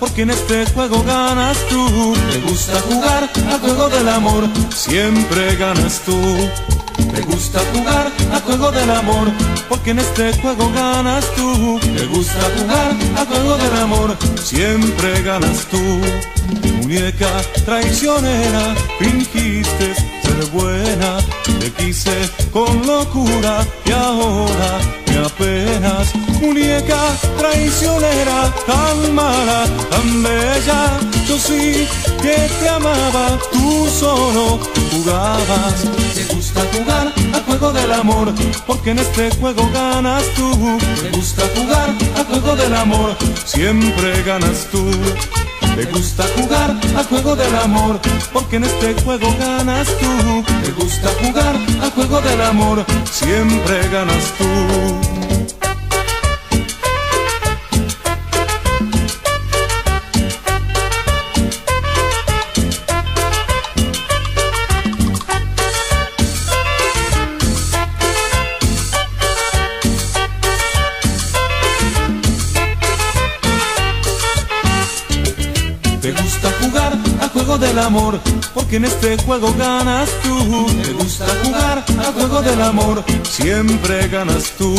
porque en este juego ganas tú. Te gusta jugar al juego del amor, siempre ganas tú. Te gusta jugar al juego del amor, porque en este juego ganas tú. Te gusta jugar al juego del amor, siempre ganas tú. Muñeca traicionera, fingiste ser buena, te quise con locura y ahora me apenas. Muñeca traicionera, tan mala, tan bella, yo sí que te amaba, tú solo jugabas. Te gusta jugar al juego del amor, porque en este juego ganas tú. Te gusta jugar al juego del amor, siempre ganas tú. Te gusta jugar al juego del amor, porque en este juego ganas tú. Te gusta jugar al juego del amor, siempre ganas tú. Del amor, porque en este juego ganas tú. Te gusta jugar al juego del amor, siempre ganas tú.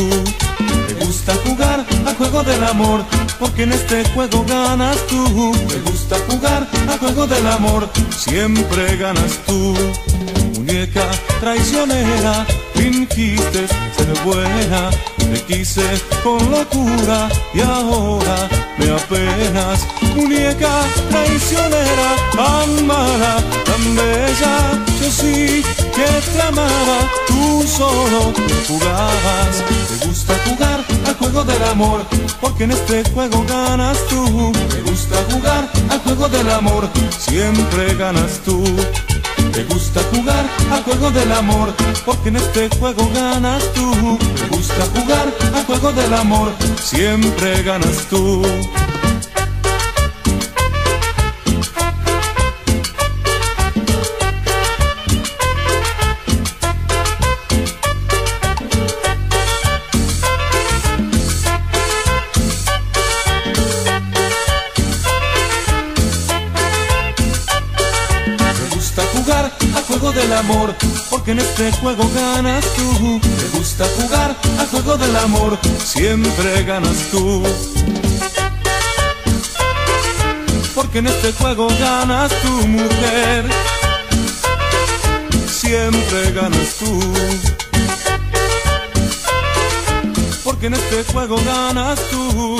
Te gusta jugar al juego del amor, porque en este juego ganas tú. Te gusta jugar al juego del amor, siempre ganas tú. Muñeca traicionera, fingiste ser buena, te quise con locura y ahora me apenas. Muñeca traicionera, que te amaba, tú solo jugabas. Te gusta jugar al juego del amor, porque en este juego ganas tú. Te gusta jugar al juego del amor, siempre ganas tú. Te gusta jugar al juego del amor, porque en este juego ganas tú. Te gusta jugar al juego del amor, siempre ganas tú. Juego del amor, porque en este juego ganas tú. Te gusta jugar al juego del amor, siempre ganas tú. Porque en este juego ganas tu mujer, siempre ganas tú. Porque en este juego ganas tú.